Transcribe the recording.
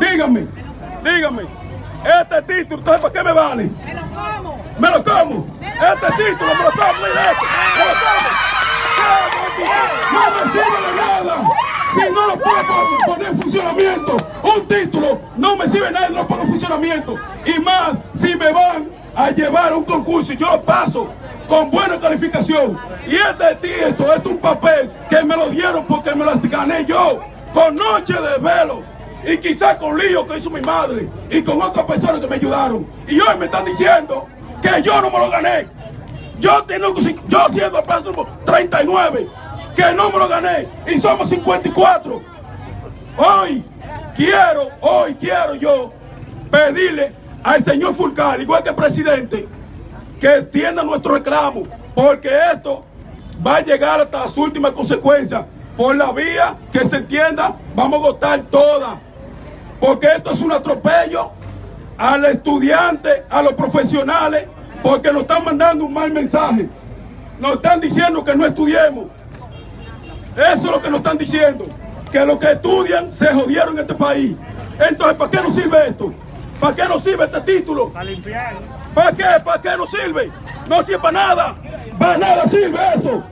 dígame, dígame, este título, ¿usted para qué me vale? Me lo como. ¿Me lo como? Este título me lo como, mira esto, me lo como. No me sirve de nada. Si no lo puedo poner en funcionamiento, un título no me sirve de nada, no lo pongo en funcionamiento. Y más, si me van a llevar un concurso y yo lo paso con buena calificación. Y este título, este es un papel que me lo dieron porque me lo gané yo, con noche de velo. Y quizás con lío que hizo mi madre y con otras personas que me ayudaron. Y hoy me están diciendo que yo no me lo gané. Yo tengo yo siendo el paso número 39, que no me lo gané. Y somos 54. Hoy quiero, hoy quiero yo pedirle al señor Fulcar, igual que el presidente, que entienda nuestro reclamo, porque esto va a llegar hasta las últimas consecuencias. Por la vía que se entienda, vamos a votar todas. Porque esto es un atropello al estudiante, a los profesionales, porque nos están mandando un mal mensaje. Nos están diciendo que no estudiemos. Eso es lo que nos están diciendo. Que los que estudian se jodieron en este país. Entonces, ¿para qué nos sirve esto? ¿Para qué nos sirve este título? Para limpiar. ¿Para qué? ¿Para qué nos sirve? No sirve para nada. Para nada sirve eso.